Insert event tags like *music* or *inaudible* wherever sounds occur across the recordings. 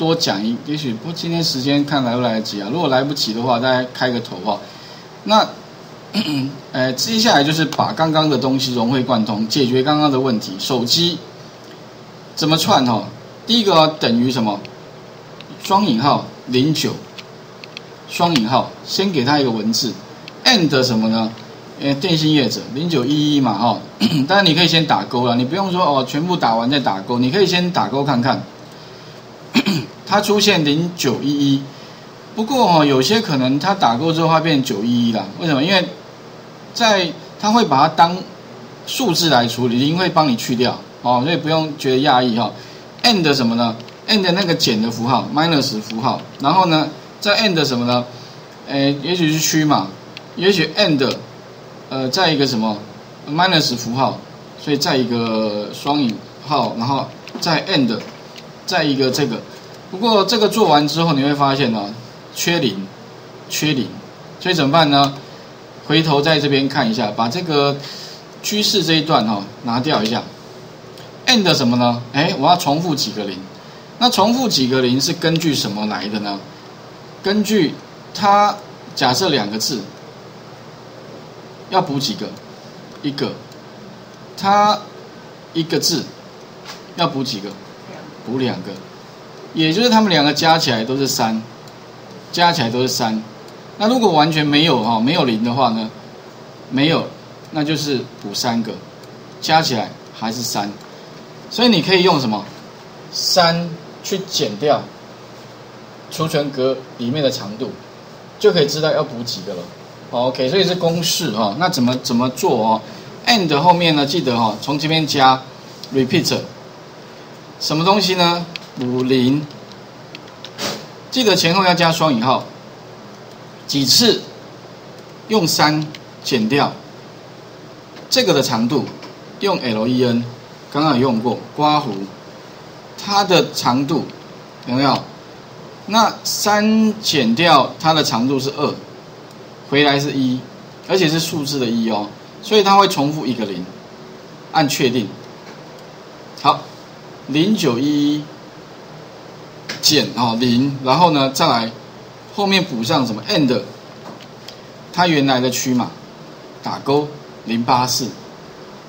多讲一，也许不今天时间看来不来得及啊。如果来不及的话，大家开个头啊。那，*clears throat* 呃，接下来就是把刚刚的东西融会贯通，解决刚刚的问题。手机怎么串哈？第一个等于什么？双引号零九，双引号，先给他一个文字，and 什么呢？呃，电信业者零九一一嘛哈。当然你可以先打勾了，你不用说哦，全部打完再打勾，你可以先打勾看看。它出现零九一一，不过哦，有些可能它打勾之后它变九一一了，为什么？因为在它会把它当数字来处理，零会帮你去掉哦，所以不用觉得讶异哈。and 什么呢？and 那个减的符号，minus 符号，然后呢，在 and 什么呢？诶，也许是区嘛，也许 and 呃，在一个什么 minus 符号，所以在一个双引号，然后在 and。再一个这个，不过这个做完之后你会发现呢，缺零，缺零，所以怎么办呢？回头在这边看一下，把这个趋势这一段哈拿掉一下。and 什么呢？哎，我要重复几个零。那重复几个零是根据什么来的呢？根据它假设两个字要补几个？一个。它一个字要补几个？补两个，也就是他们两个加起来都是三，加起来都是三。那如果完全没有哈，没有零的话呢？没有，那就是补三个，加起来还是三。所以你可以用什么？三去减掉储存格里面的长度，就可以知道要补几个了。OK，所以是公式哈。那怎么怎么做哦？and 后面呢？记得哈，从这边加 repeat。什么东西呢？五零，记得前后要加双引号。几次用三减掉这个的长度，用 len，刚刚有用过刮弧，它的长度有没有？那三减掉它的长度是二，回来是一，而且是数字的一哦，所以它会重复一个零，按确定。好。零九一减啊零，然后呢再来后面补上什么 end，它原来的区码打勾零八四，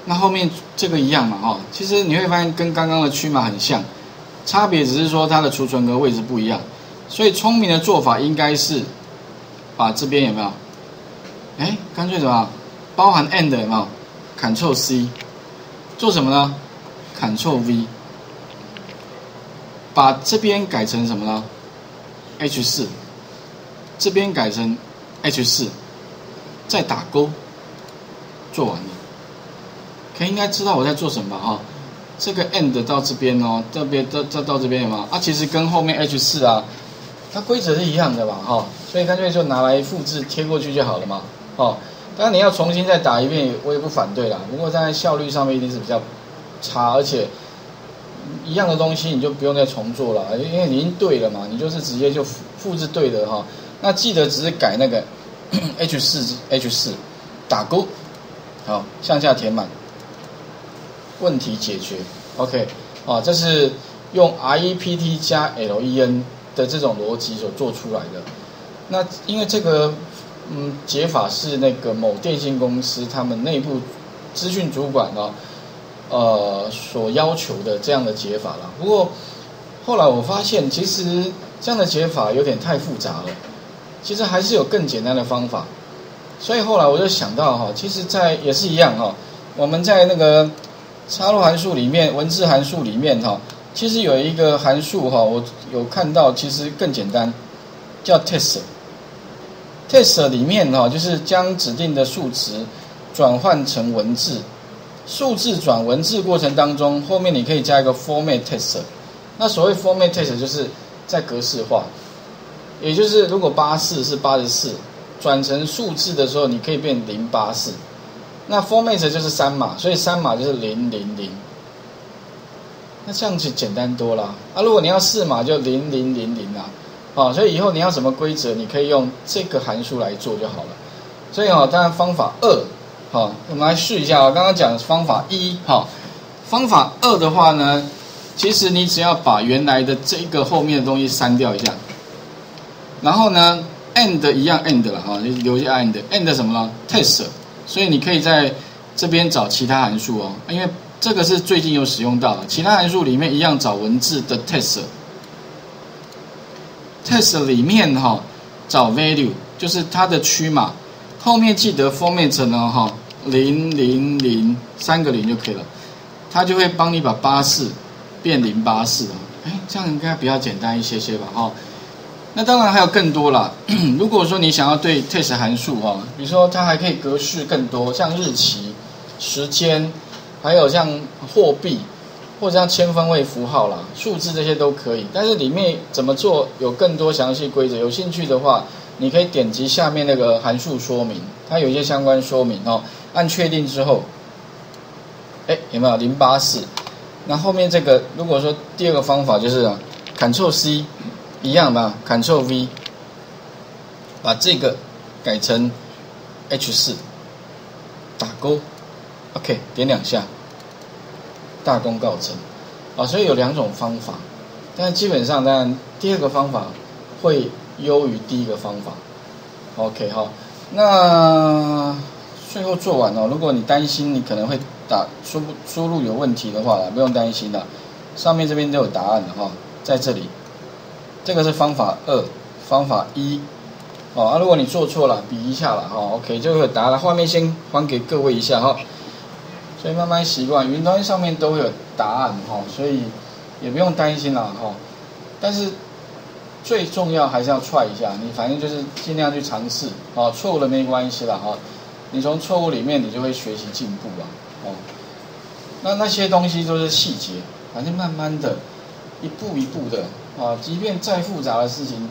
那后面这个一样嘛哈，其实你会发现跟刚刚的区码很像，差别只是说它的储存格位置不一样，所以聪明的做法应该是把这边有没有？哎，干脆什么？包含 end 有没有？Ctrl C 做什么呢？Ctrl V。把这边改成什么呢？H 四，这边改成 H 四，再打勾，做完了，可以应该知道我在做什么哈。这个 end 到这边哦，这边到到到这边有吗？啊，其实跟后面 H 四啊，它规则是一样的吧哈，所以干脆就拿来复制贴过去就好了嘛。哦，当然你要重新再打一遍，我也不反对啦。不过在效率上面一定是比较差，而且。一样的东西你就不用再重做了，因为已经对了嘛，你就是直接就复制对的哈。那记得只是改那个 *coughs* H 四 H 四打勾，好向下填满，问题解决 OK 啊，这是用 REPT 加 LEN 的这种逻辑所做出来的。那因为这个嗯解法是那个某电信公司他们内部资讯主管啊。呃，所要求的这样的解法了。不过后来我发现，其实这样的解法有点太复杂了。其实还是有更简单的方法。所以后来我就想到哈，其实，在也是一样哈。我们在那个插入函数里面，文字函数里面哈，其实有一个函数哈，我有看到，其实更简单，叫 test。test 里面哈，就是将指定的数值转换成文字。数字转文字过程当中，后面你可以加一个 format test。那所谓 format test 就是在格式化，也就是如果八四是八十四，转成数字的时候，你可以变零八四。那 format 就是三码，所以三码就是零零零。那这样就简单多了。啊，如果你要四码，就零零零零啊。啊，所以以后你要什么规则，你可以用这个函数来做就好了。所以哦，当然方法二。好，我们来试一下啊。刚刚讲的方法一，好，方法二的话呢，其实你只要把原来的这个后面的东西删掉一下，然后呢，end 一样 end 了哈，你留下 end，end 什么呢？test，所以你可以在这边找其他函数哦，因为这个是最近有使用到的，其他函数里面一样找文字的 test，test 里面哈找 value，就是它的区码，后面记得 format 呢哈零零零三个零就可以了，它就会帮你把八四。变零八四啊，哎，这样应该比较简单一些些吧，哈。那当然还有更多啦。*clears throat* 如果说你想要对 test 函数哈，比如说它还可以格式更多，像日期、时间，还有像货币或者像千分位符号啦、数字这些都可以。但是里面怎么做有更多详细规则，有兴趣的话，你可以点击下面那个函数说明，它有一些相关说明哦。按确定之后，哎，有没有？零八四？那后面这个，如果说第二个方法就是 Ctrl C，一样吧，Ctrl V，把这个改成 H 四，打勾，OK，点两下，大功告成，啊，所以有两种方法，但是基本上当然第二个方法会优于第一个方法，OK 哈，那。做完哦，如果你担心你可能会打输输入有问题的话不用担心的，上面这边都有答案的哈，在这里，这个是方法二，方法一，哦啊，如果你做错了，比一下了哈，OK 就会有答案。画面先还给各位一下哈，所以慢慢习惯，云端上面都会有答案哈，所以也不用担心了哈。但是最重要还是要踹一下，你反正就是尽量去尝试，哦，错误了没关系了哈。你从错误里面，你就会学习进步啊，哦，那那些东西都是细节，反正慢慢的，一步一步的啊，即便再复杂的事情，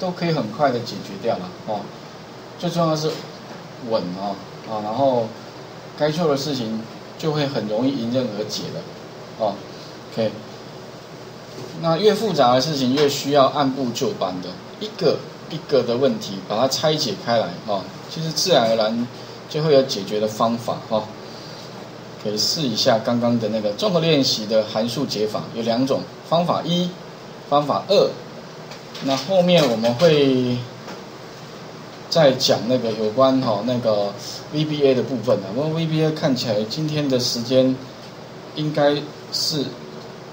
都可以很快的解决掉了，哦，最重要的是稳啊，啊，然后该做的事情就会很容易迎刃而解的，哦，OK，那越复杂的事情越需要按部就班的一个。一个的问题，把它拆解开来哈，其实自然而然就会有解决的方法哈。可以试一下刚刚的那个综合练习的函数解法，有两种方法一，方法二。那后面我们会再讲那个有关哈那个 VBA 的部分的。不过 VBA 看起来今天的时间应该是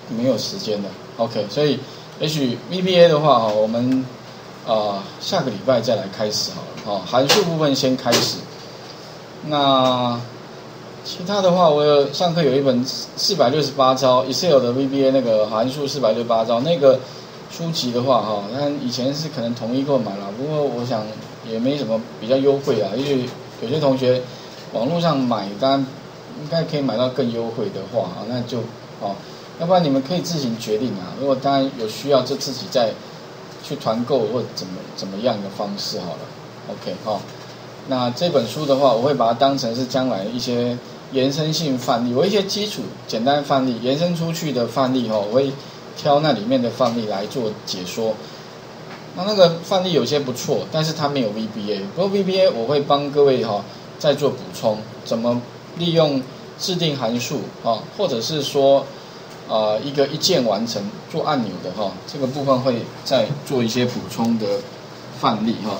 没有时间的，OK。所以也许 VBA 的话，我们。啊，下个礼拜再来开始好了。哦，函数部分先开始。那其他的话，我有上课有一本四百六十八招 Excel 的 VBA 那个函数四百六十八招那个书籍的话，哈，那以前是可能统一购买了，不过我想也没什么比较优惠啊，因为有些同学网络上买单应该可以买到更优惠的话，那就哦，要不然你们可以自行决定啊。如果当然有需要，就自己再。去团购或怎么怎么样的方式好了，OK 哈。那这本书的话，我会把它当成是将来一些延伸性范例，我一些基础简单范例延伸出去的范例哈，我会挑那里面的范例来做解说。那那个范例有些不错，但是它没有 VBA，不过 VBA 我会帮各位哈再做补充，怎么利用制定函数啊，或者是说。啊，一个一键完成做按钮的哈，这个部分会再做一些补充的范例哈。